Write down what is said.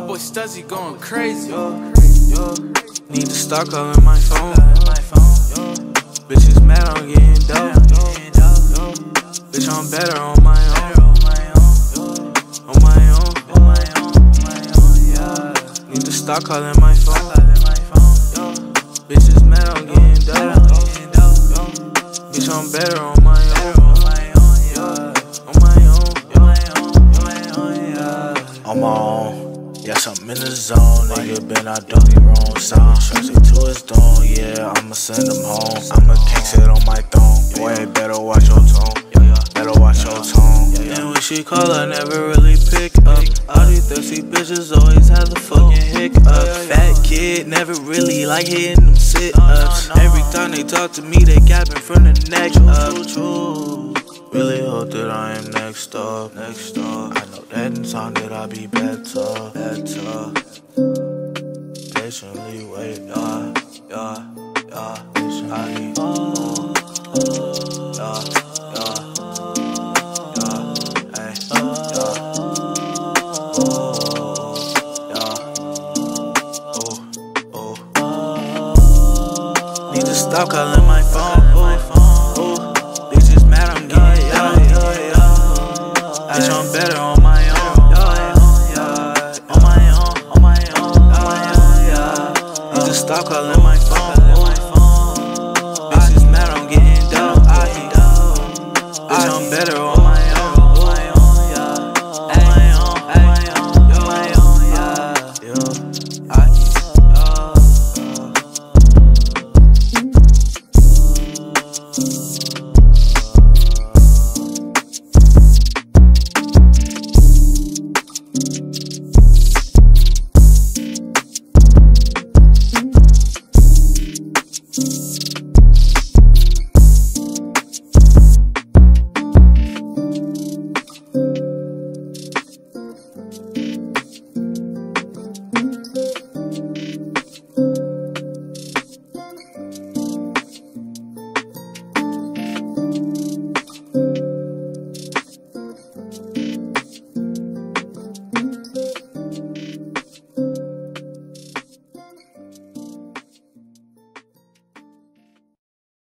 boy Stuzzy going crazy. Need to start calling my phone. Bitches mad, I'm getting dope. Bitch, I'm better on my own. On my own. Need to start calling my phone. Bitches mad, I'm getting dope. Bitch, I'm better on my own. On my own. Yes, I'm in the zone. Nigga been out doing the wrong side. Straight to his throne. Yeah, I'ma send him home. I'ma king sit on my throne. Boy, better watch your tone. Better watch your tone. And when she call, I never really pick up. All these thirsty bitches always have the fucking hiccup. Fat kid, never really like hitting them sit ups. Every time they talk to me, they capping from the neck up. Really hope that I am next up, next up. I know that in time that I'll be better, better. Patiently wait, yeah, yeah, yeah. Patiently, oh, yeah, yeah, yeah, hey, yeah, oh, oh, oh. Need to stop calling my phone. Stop calling my phone. Bitches mad, I'm getting dope. Bitch, I'm better on my own.